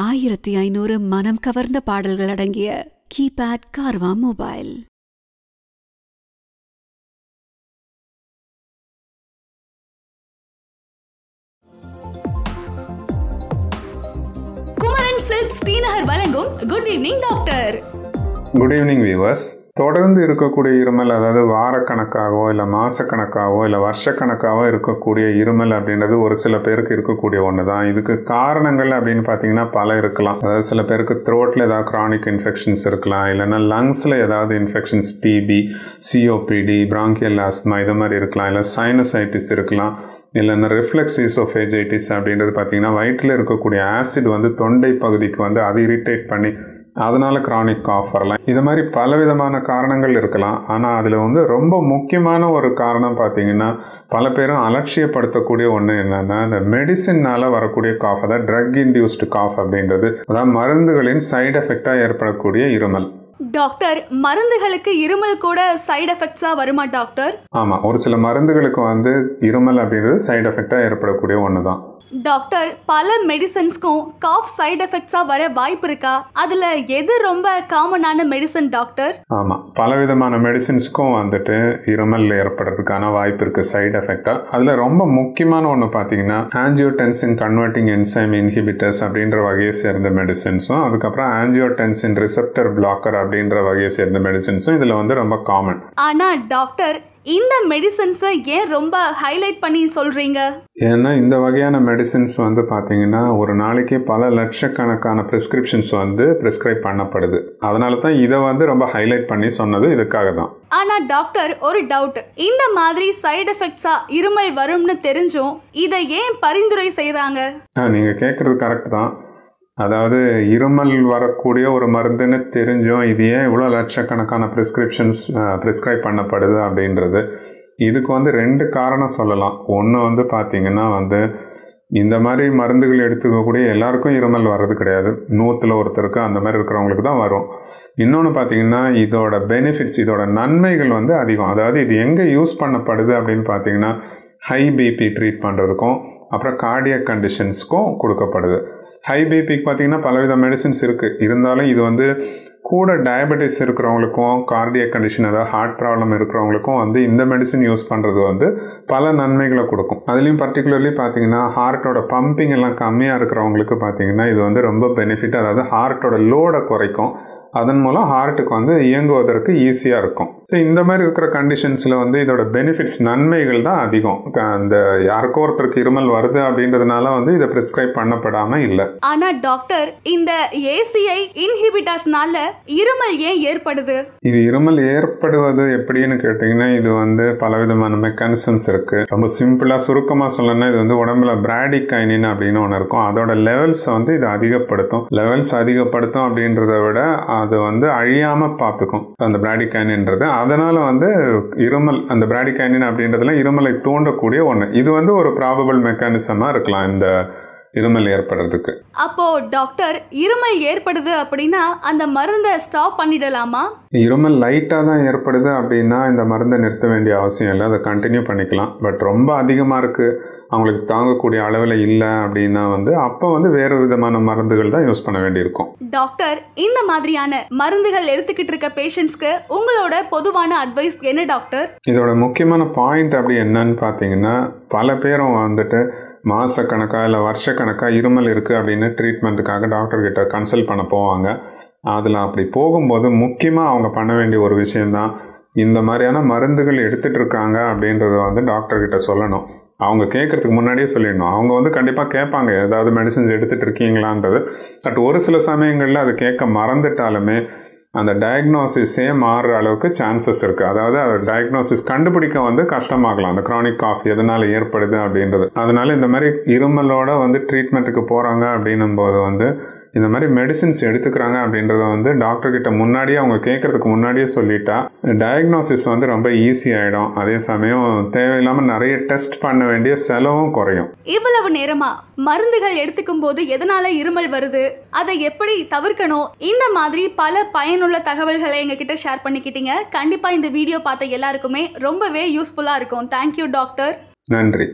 ஆயிரத்தி ஐநூறு மனம் கவர்ந்த பாடல்கள் அடங்கிய கீபேட் கார்வா மொபைல். குமரன் சில்க் ஸ்ரீநகர் வழங்கும் good evening doctor good evening viewers தொடர்ந்து இருக்கக்கூடிய இருமல் அதாவது வாரக்கணக்காகவோ இல்லை மாதக்கணக்காகவோ இல்லை வருஷக்கணக்காகவோ இருக்கக்கூடிய இருமல் அப்படின்றது ஒரு சில பேருக்கு இருக்கக்கூடிய ஒன்று தான் இதுக்கு காரணங்கள் அப்படின்னு பார்த்தீங்கன்னா பல இருக்கலாம். அதாவது சில பேருக்கு த்ரோட்டில் ஏதாவது க்ரானிக் இன்ஃபெக்ஷன்ஸ் இருக்கலாம். இல்லைன்னா லங்ஸில் ஏதாவது infections TB COPD bronchial asthma இது மாதிரி இருக்கலாம். இல்லை சைனசைட்டிஸ் இருக்கலாம். இல்லைன்னா ரிஃப்ளெக்ஸ் ஈசோஃபேஜைட்டிஸ் அப்படின்றது பார்த்தீங்கன்னா வயிற்றில் இருக்கக்கூடிய ஆசிட் வந்து தொண்டை பகுதிக்கு வந்து அது இரிட்டேட் பண்ணி அதனால கிரானிக் காஃப் வரலாம் இது மாதிரி பலவிதமான காரணங்கள் இருக்கலாம். ஆனால் அதில் வந்து ரொம்ப முக்கியமான ஒரு காரணம் பார்த்தீங்கன்னா பல பேரும் அலட்சியப்படுத்தக்கூடிய ஒன்று என்னன்னா இந்த மெடிசின்னால வரக்கூடிய காஃப் அதாவது ட்ரக் இன்டியூஸ்டு காஃப் அப்படின்றது அதாவது மருந்துகளின் சைடு எஃபெக்டாக ஏற்படக்கூடிய இருமல். டாக்டர் மருந்துகளுக்கு இருமல் கூட சைடு எஃபெக்ட்ஸா வருமா டாக்டர்? ஆமாம் ஒரு சில மருந்துகளுக்கு வந்து இருமல் அப்படின்றது சைடு எஃபெக்டாக ஏற்படக்கூடிய ஒன்று தான் டாக்டர் பல மெடிசன்ஸ்க்கும் காஃப் சைடு எஃபெக்ட்ஸா வர வாய்ப்பு இருக்கா? அதுல எது ரொம்ப காமனான மெடிசன் டாக்டர்? ஆமாம் பலவிதமான மெடிசின்ஸ்க்கும் வந்துட்டு இருமல் ஏற்படுறதுக்கான வாய்ப்பு இருக்குது சைடு எஃபெக்டாக அதில் ரொம்ப முக்கியமான ஒன்று பார்த்தீங்கன்னா ஆன்ஜியோடென்சின் கன்வெர்ட்டிங் என்சைம் இன்ஹிபிட்டர்ஸ் அப்படின்ற வகையை சேர்ந்த மெடிசின்ஸும் அதுக்கப்புறம் ஆன்ஜியோடென்சின் ரிசெப்டர் பிளாக்கர் அப்படின்ற வகையை சேர்ந்த மெடிசின்ஸும் இதில் வந்து ரொம்ப காமன் ஆனா டாக்டர் இந்த மெடிசன்ஸை ஏன் ரொம்ப ஹைலைட் பண்ணி சொல்றீங்க? ஏன்னா இந்த வகையான மெடிசின்ஸ் வந்து பார்த்தீங்கன்னா ஒரு நாளைக்கு பல லட்சக்கணக்கான ப்ரிஸ்கிரிப்ஷன்ஸ் வந்து ப்ரிஸ்கிரைப் பண்ணப்படுது. அதனால தான் இதை வந்து ரொம்ப ஹைலைட் பண்ணி சொன்னது இதுக்காக தான். ஆனா டாக்டர் ஒரு டவுட் இந்த மாதிரி சைடு எஃபெக்ட்ஸா இருமல் வரும்னு தெரிஞ்சும் இதை ஏன் பரிந்துரை செய்றாங்க? ஆ நீங்கள் கேட்குறது கரெக்ட் தான். அதாவது இருமல் வரக்கூடிய ஒரு மருந்துன்னு தெரிஞ்சும் இது ஏன் இவ்வளோ லட்சக்கணக்கான ப்ரிஸ்கிரிப்ஷன்ஸ் ப்ரிஸ்கிரைப் பண்ணப்படுது அப்படின்றது. இதுக்கு வந்து ரெண்டு காரணம் சொல்லலாம். ஒன்று வந்து பார்த்திங்கன்னா வந்து இந்த மாதிரி மருந்துகள் எடுத்துக்கக்கூடிய எல்லாருக்கும் இருமல் வர்றது கிடையாது. நூற்றில் ஒருத்தருக்கு அந்த மாதிரி இருக்கிறவங்களுக்கு தான் வரும். இன்னொன்று பார்த்தீங்கன்னா இதோட பெனிஃபிட்ஸ் இதோட நன்மைகள் வந்து அதிகம். அதாவது இது எங்கே யூஸ் பண்ணப்படுது அப்படின்னு பார்த்தீங்கன்னா ஹை பிபி ட்ரீட் பண்ணுறதுக்கும் அப்புறம் கார்டியக் கண்டிஷன்ஸ்க்கும் கொடுக்கப்படுது. ஹை பிபிக்கு பார்த்தீங்கன்னா பலவித மெடிசின்ஸ் இருக்குது இருந்தாலும் இது வந்து கூட டயபெட்டிஸ் இருக்கிறவங்களுக்கும் கார்டியக் கண்டிஷன் அதாவது ஹார்ட் ப்ராப்ளம் இருக்கிறவங்களுக்கும் வந்து இந்த மெடிசின் யூஸ் பண்ணுறது வந்து பல நன்மைகளை கொடுக்கும். அதுலேயும் பர்டிகுலர்லி பார்த்தீங்கன்னா ஹார்ட்டோட பம்பிங் எல்லாம் கம்மியாக இருக்கிறவங்களுக்கு பார்த்தீங்கன்னா இது வந்து ரொம்ப பெனிஃபிட் அதாவது ஹார்ட்டோட லோடை குறைக்கும். அதன் மூலம் ஹார்ட்டுக்கு வந்து இயங்குவதற்கு ஈஸியாக இருக்கும். ஸோ இந்த மாதிரி இருக்கிற கண்டிஷன்ஸில் வந்து இதோட பெனிஃபிட்ஸ் நன்மைகள் தான் அதிகம். அந்த யாருக்கோ ஒருத்தருக்கு இருமல் வருது அப்படின்றதுனால வந்து இதை ப்ரிஸ்கிரைப் பண்ணப்படாமல் இல்லை. ஆனா டாக்டர் இந்த ஏசிஐ இன்ஹிபிட்டர்ஸ்னால இருமல் ஏன் ஏற்படுது? இது இருமல் ஏற்படுவது எப்படின்னு கேட்டிங்கன்னா இது வந்து பலவிதமான மெக்கானிசம்ஸ் இருக்குது ரொம்ப சிம்பிளாக சுருக்கமாக சொல்லணும்னா இது வந்து உடம்புல பிராடிகைனின் அப்படின்னு ஒன்று இருக்கும். அதோட லெவல்ஸ் வந்து இது அதிகப்படுத்தும். லெவல்ஸ் அதிகப்படுத்தும் அப்படின்றத விட அது வந்து அழியாமல் பார்த்துக்கும் அந்த பிராடிகைனின்றது அதனால் வந்து இருமல் அந்த பிராடிகைனின் அப்படின்றதுல இருமலை தூண்டக்கூடிய ஒன்று இது வந்து ஒரு ப்ராபபிள் மெக்கானிசமாக இருக்கலாம் இந்த இருமல் ஏற்படுறதுக்கு. அப்போ டாக்டர் இருமல் ஏற்படுது அப்படின்னா அந்த மருந்தை ஸ்டாப் பண்ணிடலாமா? இருமல் லைட்டாக தான் ஏற்படுது அப்படின்னா இந்த மருந்தை நிறுத்த வேண்டிய அவசியம் இல்லை. அதை கண்டினியூ பண்ணிக்கலாம். பட் ரொம்ப அதிகமாக இருக்குது அவங்களுக்கு தாங்கக்கூடிய அளவில் இல்லை அப்படின்னா வந்து அப்போ வந்து வேறு விதமான மருந்துகள் தான் யூஸ் பண்ண வேண்டியிருக்கும். டாக்டர் இந்த மாதிரியான மருந்துகள் எடுத்துக்கிட்டு இருக்க பேஷண்ட்ஸ்க்கு உங்களோட பொதுவான அட்வைஸ் என்ன டாக்டர்? இதோட முக்கியமான பாயிண்ட் அப்படி என்னன்னு பார்த்தீங்கன்னா பல பேரும் வந்துட்டு மாதக்கணக்காக இல்லை வருஷக்கணக்காக இருமல் இருக்குது அப்படின்னு ட்ரீட்மெண்ட்டுக்காக டாக்டர்கிட்ட கன்சல்ட் பண்ண போவாங்க. அதில் அப்படி போகும்போது முக்கியமாக அவங்க பண்ண வேண்டிய ஒரு விஷயந்தான் இந்த மாதிரியான மருந்துகள் எடுத்துகிட்டு இருக்காங்க அப்படின்றத வந்து டாக்டர்கிட்ட சொல்லணும். அவங்க கேட்குறதுக்கு முன்னாடியே சொல்லிடணும். அவங்க வந்து கண்டிப்பாக கேட்பாங்க. ஏதாவது மெடிசன்ஸ் எடுத்துகிட்டு இருக்கீங்களான்றது. பட் ஒரு சில சமயங்களில் அது கேட்க மறந்துட்டாலுமே அந்த டயக்னோசிஸே மாறுற அளவுக்கு சான்சஸ் இருக்குது அதாவது அது டயக்னோசிஸ் கண்டுபிடிக்க வந்து கஷ்டமாகலாம். அந்த க்ரானிக் காஃப் எதனால் ஏற்படுது அப்படின்றது. அதனால இந்த மாதிரி இருமலோட வந்து ட்ரீட்மெண்ட்டுக்கு போகிறாங்க அப்படின்னும் போது வந்து இந்த மாதிரி மெடிசின்ஸ் எடுத்துக்கிறாங்க அப்படின்றத வந்து டாக்டர் கிட்ட முன்னாடியே அவங்க கேட்கறதுக்கு முன்னாடியே சொல்லிட்டா டயக்னோசிஸ் வந்து ரொம்ப ஈஸி ஆகிடும் அதே சமயம் தேவையில்லாமல் நிறைய டெஸ்ட் பண்ண வேண்டிய செலவும் குறையும். இவ்வளவு நேரமா மருந்துகள் எடுத்துக்கும் போது எதனால இருமல் வருது? அதை எப்படி தவிர்க்கணும்? இந்த மாதிரி பல பயனுள்ள தகவல்களை எங்ககிட்ட ஷேர் பண்ணிக்கிட்டீங்க. கண்டிப்பா இந்த வீடியோ பார்த்த எல்லாருக்குமே ரொம்பவே யூஸ்ஃபுல்லா இருக்கும். தேங்க்யூ டாக்டர் நன்றி.